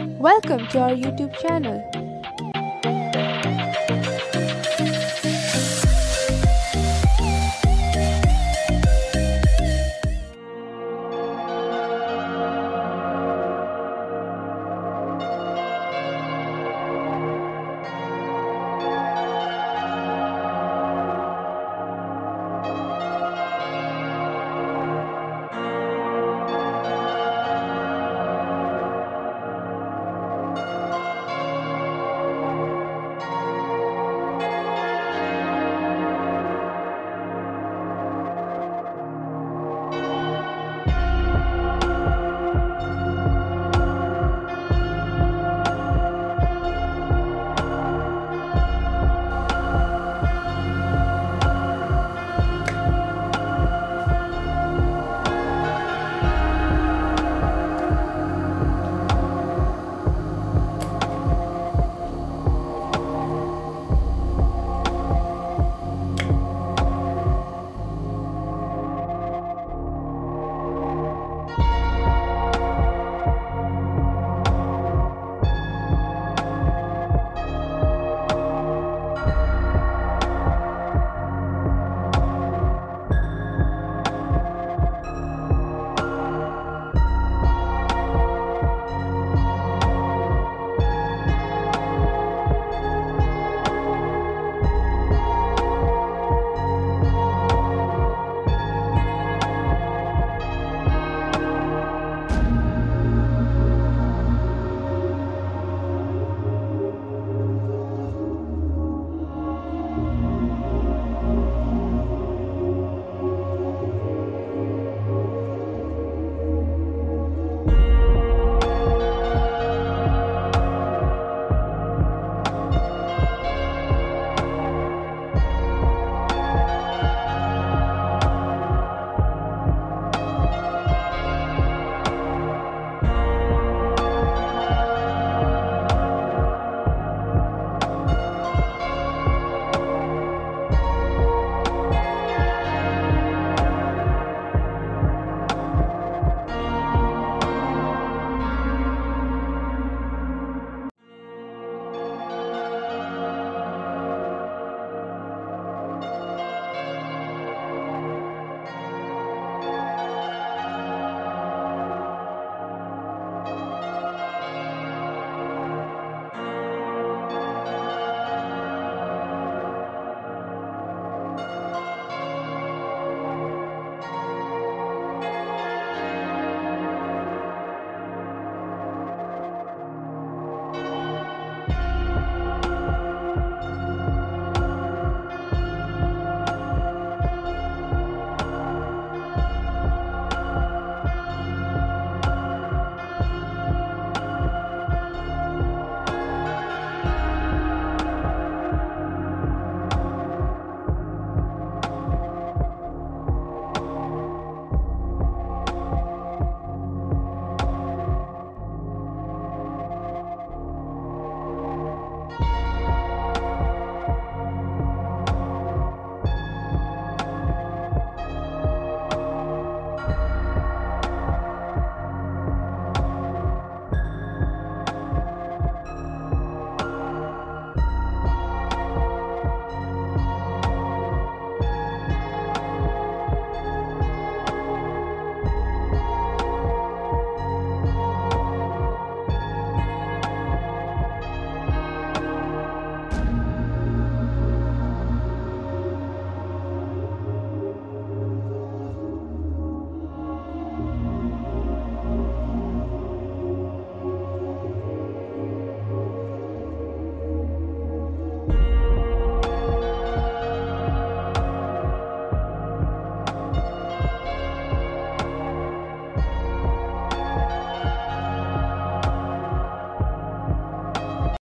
Welcome to our YouTube channel.